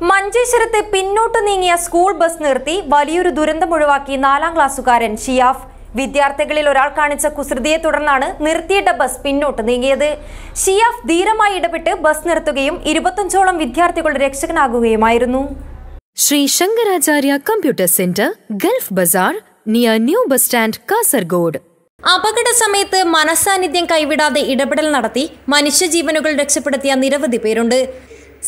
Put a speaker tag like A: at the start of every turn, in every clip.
A: മഞ്ചേശ്വരത്ത് പിന്നോട്ട് നീങ്ങിയ സ്കൂൾ ബസ് നിർത്തി വലിയൊരു ദുരന്തം ഒഴിവാക്കി നാലാം ക്ലാസ്സുകാരൻ ഷിയാഫ്. വിദ്യാർത്ഥികളിൽ ഒരാൾ കാണിച്ച കുസൃതിയെ തുടർന്നാണ് നിർത്തിയിട്ട ബസ് പിന്നോട്ട് നീങ്ങിയത്. ഷിയാഫ് ധീരമായി ഇടപെട്ട് ബസ് നിർത്തുകയും ഇരുപത്തഞ്ചോളം വിദ്യാർത്ഥികളുടെ രക്ഷകനാകുകയുമായിരുന്നു.
B: Shri Shankaracharya computer centre Gulf bazaar near new bus stand Kasaragod.
A: അപകട സമയത്ത് മനസാന്നിധ്യം കൈവിടാതെ ഇടപെടൽ നടത്തി മനുഷ്യജീവനുകൾ രക്ഷപ്പെടുത്തിയ നിരവധി പേരുണ്ട്.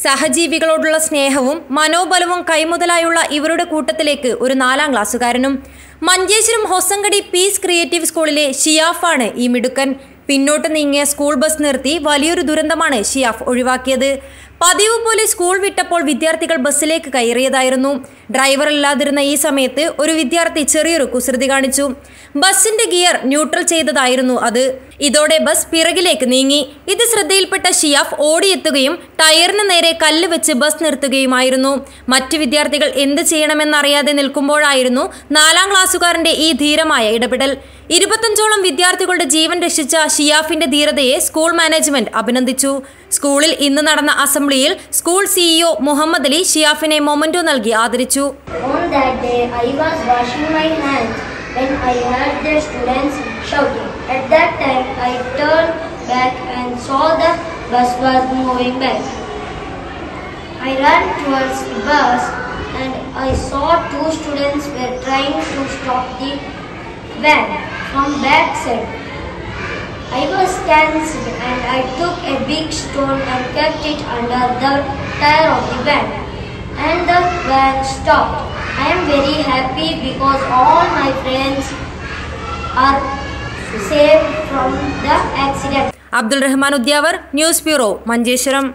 A: സഹജീവികളോടുള്ള സ്നേഹവും മനോബലവും കൈമുതലായുള്ള ഇവരുടെ കൂട്ടത്തിലേക്ക് ഒരു നാലാം ക്ലാസ്സുകാരനും. മഞ്ചേശ്വരം ഹൊസങ്കടി പീസ് ക്രിയേറ്റീവ് സ്കൂളിലെ ഷിയാഫാണ് ഈ മിടുക്കൻ. പിന്നോട്ട് നീങ്ങിയ സ്കൂൾ ബസ് നിർത്തി വലിയൊരു ദുരന്തമാണ് ഷിയാഫ് ഒഴിവാക്കിയത്. പതിവ് പോലെ സ്കൂൾ വിട്ടപ്പോൾ വിദ്യാർത്ഥികൾ ബസ്സിലേക്ക് കയറിയതായിരുന്നു. ഡ്രൈവർ ഇല്ലാതിരുന്ന ഈ സമയത്ത് ഒരു വിദ്യാർത്ഥി ചെറിയൊരു കുസൃതി കാണിച്ചു. ബസ്സിന്റെ ഗിയർ ന്യൂട്രൽ ചെയ്തതായിരുന്നു അത്. ഇതോടെ ബസ് പിറകിലേക്ക് നീങ്ങി. ഇത് ശ്രദ്ധയിൽപ്പെട്ട ഷിയാഫ് ഓടിയെത്തുകയും ടയറിന് നേരെ കല്ല് വെച്ച് ബസ് നിർത്തുകയുമായിരുന്നു. മറ്റ് വിദ്യാർത്ഥികൾ എന്ത് ചെയ്യണമെന്നറിയാതെ നിൽക്കുമ്പോഴായിരുന്നു നാലാം ക്ലാസ്സുകാരന്റെ ഈ ധീരമായ ഇടപെടൽ. ഇരുപത്തഞ്ചോളം വിദ്യാർത്ഥികളുടെ ജീവൻ രക്ഷിച്ച ഷിയാഫിന്റെ ധീരതയെ സ്കൂൾ മാനേജ്മെന്റ് അഭിനന്ദിച്ചു. സ്കൂളിൽ ഇന്ന് നടന്ന അസംബ്ലിയിൽ സ്കൂൾ സിഇഒ മുഹമ്മദ് അലി ഷിയാഫിനെ മൊമന്റോ നൽകി ആദരിച്ചു
C: On that day, I was washing my hands when I heard the students shouting. At that time, I turned back and saw the bus was moving back. I ran towards the bus and I saw two students were trying to stop the van from back side. I was tensed and I took a big stone and kept it under the tire of the van. And the van stopped. I am very happy because all my friends are saved from the accident.
A: Abdul Rahman Udyavar news bureau Manjeshwaram